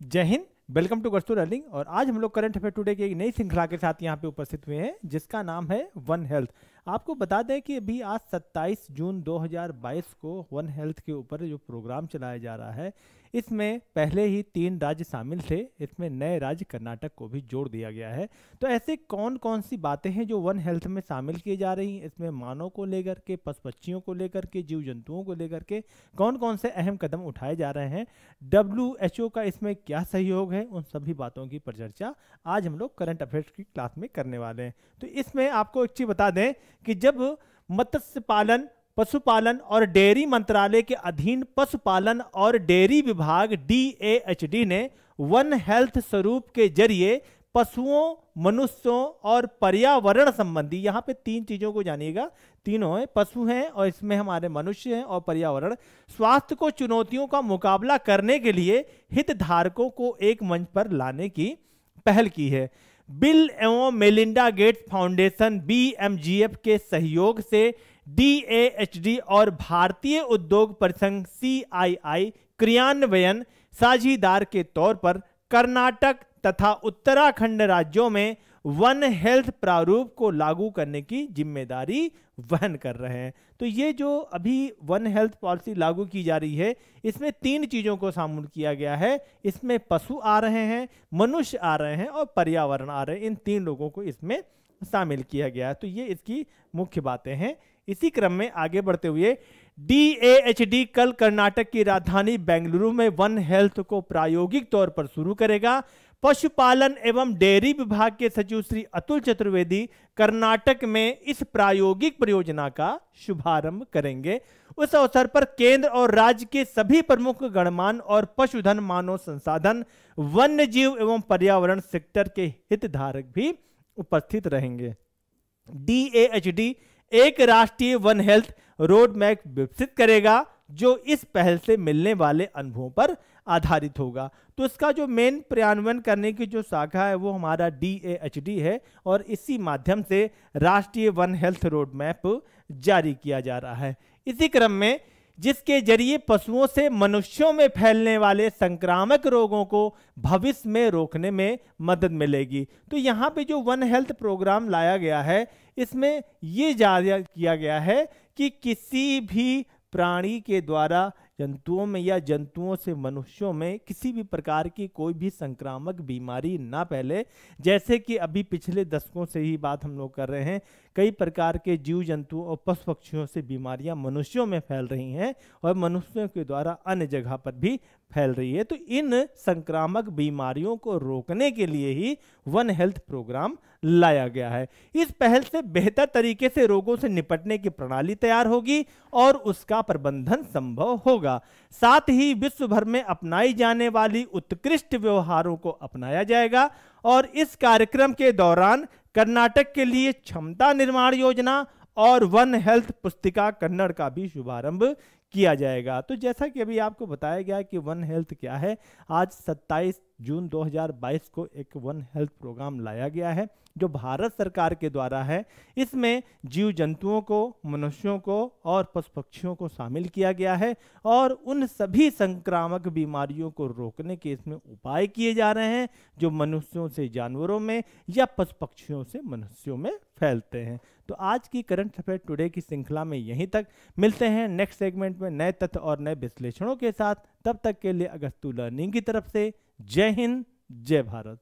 जय Hind welcome to गस्तूर earning और आज हम लोग करंट अफेयर टुडे की एक नई श्रृंखला के साथ यहाँ पे उपस्थित हुए हैं, जिसका नाम है वन हेल्थ आपको बता दें कि अभी आज 27 जून 2022 को वन हेल्थ के ऊपर जो प्रोग्राम चलाया जा रहा है, इसमें पहले ही तीन राज्य शामिल थे। इसमें नए राज्य कर्नाटक को भी जोड़ दिया गया है। तो ऐसे कौन कौन सी बातें हैं जो वन हेल्थ में शामिल की जा रही हैं? इसमें मानव को लेकर के पशु पक्षियों को लेकर के जीव जंतुओं को लेकर के कौन कौन से अहम कदम उठाए जा रहे हैं? डब्ल्यूएचओ का इसमें क्या सहयोग है? उन सभी बातों की परिचर्चा आज हम लोग करंट अफेयर्स की क्लास में करने वाले हैं। तो इसमें आपको एक चीज़ बता दें कि जब मत्स्य पालन पशुपालन और डेयरी मंत्रालय के अधीन पशुपालन और डेयरी विभाग डी ने वन हेल्थ स्वरूप के ज़रिए पशुओं, मनुष्यों और पर्यावरण संबंधी, यहाँ पे तीन चीज़ों को जानिएगा। तीनों है, पशु हैं और इसमें हमारे मनुष्य हैं और पर्यावरण। स्वास्थ्य को चुनौतियों का मुकाबला करने के लिए हितधारकों को एक मंच पर लाने की पहल की है। बिल एवं मेलिंडा गेट्स फाउंडेशन, बीएमजीएफ के सहयोग से डीएएचडी और भारतीय उद्योग परिसंघ सीआईआई क्रियान्वयन साझीदार के तौर पर कर्नाटक तथा उत्तराखंड राज्यों में वन हेल्थ प्रारूप को लागू करने की ज़िम्मेदारी वहन कर रहे हैं। तो ये जो अभी वन हेल्थ पॉलिसी लागू की जा रही है, इसमें तीन चीज़ों को शामिल किया गया है। इसमें पशु आ रहे हैं, मनुष्य आ रहे हैं और पर्यावरण आ रहे हैं। इन तीन लोगों को इसमें शामिल किया गया है। तो ये इसकी मुख्य बातें हैं। इसी क्रम में आगे बढ़ते हुए डी कल कर्नाटक की राजधानी बेंगलुरु में वन हेल्थ को प्रायोगिक तौर पर शुरू करेगा। पशुपालन एवं डेयरी विभाग के सचिव श्री अतुल चतुर्वेदी कर्नाटक में इस प्रायोगिक परियोजना का शुभारंभ करेंगे। उस अवसर पर केंद्र और राज्य के सभी प्रमुख गणमान और पशुधन मानव संसाधन वन्य जीव एवं पर्यावरण सेक्टर के हितधारक भी उपस्थित रहेंगे। DAHD एक राष्ट्रीय वन हेल्थ रोड मैप विकसित करेगा, जो इस पहल से मिलने वाले अनुभवों पर आधारित होगा। तो इसका जो मेन क्रियान्वयन करने की जो शाखा है, वो हमारा डी है और इसी माध्यम से राष्ट्रीय वन हेल्थ रोड मैप जारी किया जा रहा है। इसी क्रम में जिसके ज़रिए पशुओं से मनुष्यों में फैलने वाले संक्रामक रोगों को भविष्य में रोकने में मदद मिलेगी। तो यहाँ पे जो वन हेल्थ प्रोग्राम लाया गया है, इसमें ये जारी किया गया है कि किसी भी प्राणी के द्वारा जंतुओं में या जंतुओं से मनुष्यों में किसी भी प्रकार की कोई भी संक्रामक बीमारी ना फैले। जैसे कि अभी पिछले दशकों से ही बात हम लोग कर रहे हैं, कई प्रकार के जीव जंतुओं और पशु पक्षियों से बीमारियाँ मनुष्यों में फैल रही हैं और मनुष्यों के द्वारा अन्य जगह पर भी फैल रही है तो इन संक्रामक बीमारियों को रोकने के लिए ही वन हेल्थ प्रोग्राम लाया गया है। इस पहल से बेहतर तरीके से रोगों से निपटने की प्रणाली तैयार होगी और उसका प्रबंधन संभव होगा। साथ ही विश्व भर में अपनाई जाने वाली उत्कृष्ट व्यवहारों को अपनाया जाएगा और इस कार्यक्रम के दौरान कर्नाटक के लिए क्षमता निर्माण योजना और वन हेल्थ पुस्तिका कन्नड़ का भी शुभारंभ किया जाएगा। तो जैसा कि अभी आपको बताया गया कि वन हेल्थ क्या है, आज 27 जून 2022 को एक वन हेल्थ प्रोग्राम लाया गया है, जो भारत सरकार के द्वारा है। इसमें जीव जंतुओं को, मनुष्यों को और पशु पक्षियों को शामिल किया गया है और उन सभी संक्रामक बीमारियों को रोकने के इसमें उपाय किए जा रहे हैं, जो मनुष्यों से जानवरों में या पशु पक्षियों से मनुष्यों में फैलते हैं। तो आज की करंट अफेयर टुडे की श्रृंखला में यहीं तक। मिलते हैं नेक्स्ट सेगमेंट में नए तथ्य और नए विश्लेषणों के साथ। तब तक के लिए अगस्तु लर्निंग की तरफ़ से जय हिंद जय भारत।